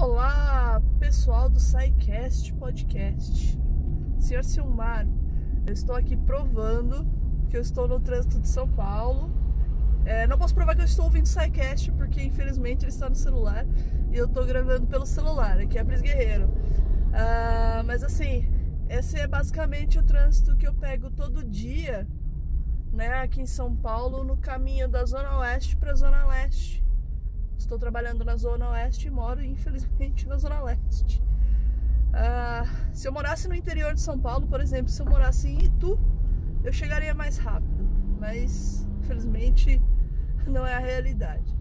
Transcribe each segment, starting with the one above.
Olá, pessoal do SciCast Podcast. Senhor Silmar, eu estou aqui provando que eu estou no trânsito de São Paulo. É, não posso provar que eu estou ouvindo SciCast porque infelizmente ele está no celular e eu estou gravando pelo celular, aqui é Pris Guerreiro. Ah, mas assim, esse é basicamente o trânsito que eu pego todo dia, né, aqui em São Paulo, no caminho da Zona Oeste para a Zona Leste. Estou trabalhando na Zona Oeste e moro, infelizmente, na Zona Leste. Ah, se eu morasse no interior de São Paulo, por exemplo, se eu morasse em Itu, eu chegaria mais rápido. Mas, infelizmente, não é a realidade.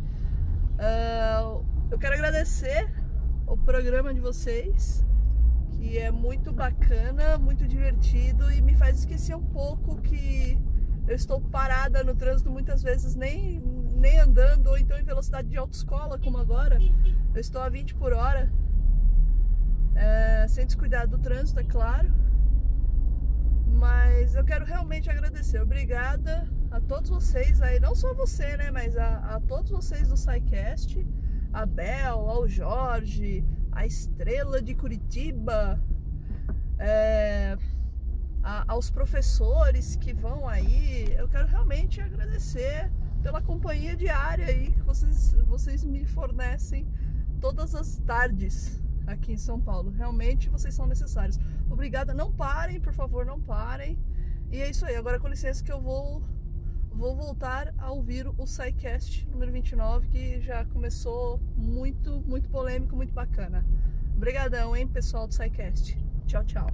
Ah, eu quero agradecer o programa de vocês, que é muito bacana, muito divertido e me faz esquecer um pouco que eu estou parada no trânsito muitas vezes, nem, nem andando, ou então em velocidade de autoescola, como agora. Eu estou a 20 por hora, é, sem descuidar do trânsito, é claro. Mas eu quero realmente agradecer. Obrigada a todos vocês aí, não só você, né, mas a, a todos vocês do SciCast, a Bel, ao Jorge, a Estrela de Curitiba, é, a, aos professores que vão aí. Eu quero realmente agradecer pela companhia diária aí que vocês, vocês me fornecem todas as tardes aqui em São Paulo. Realmente vocês são necessários. Obrigada. Não parem, por favor, não parem. E é isso aí. Agora com licença que eu vou vou voltar a ouvir o SciCast número 29, que já começou muito, muito polêmico, muito bacana. Obrigadão, hein, pessoal do SciCast. Tchau, tchau.